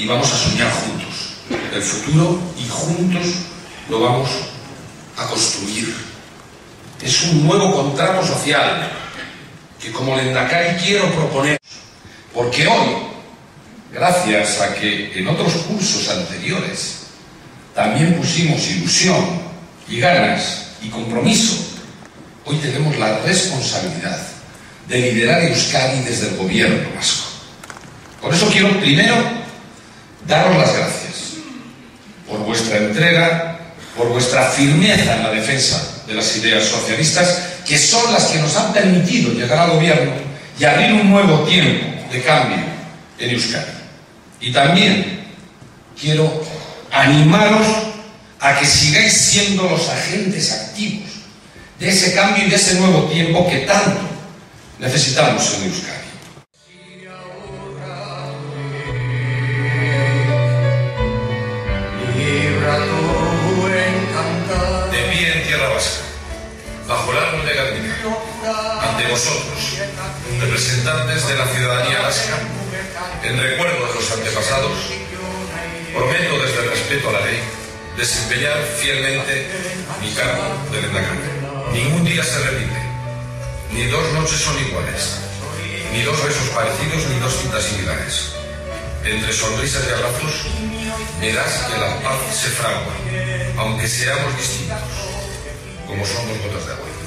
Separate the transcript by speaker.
Speaker 1: y vamos a soñar juntos el futuro y juntos lo vamos a construir. Es un nuevo contrato social que como Lendakari quiero proponer, porque hoy, gracias a que en otros cursos anteriores también pusimos ilusión y ganas y compromiso, hoy tenemos la responsabilidad de liderar Euskadi desde el gobierno vasco. Por eso quiero primero daros las gracias por vuestra entrega, por vuestra firmeza en la defensa de las ideas socialistas, que son las que nos han permitido llegar al gobierno y abrir un nuevo tiempo de cambio en Euskadi. Y también quiero animaros a que sigáis siendo los agentes activos de ese cambio y de ese nuevo tiempo que tanto necesitamos en Euskadi. Bajo el árbol de Gandía, ante vosotros, representantes de la ciudadanía vasca, en recuerdo de los antepasados, prometo desde el respeto a la ley desempeñar fielmente mi cargo de Lendakari. Ningún día se repite, ni dos noches son iguales, ni dos besos parecidos, ni dos cintas similares. Entre sonrisas y abrazos, verás que la paz se fragua, aunque seamos distintos, como somos gotas de agua.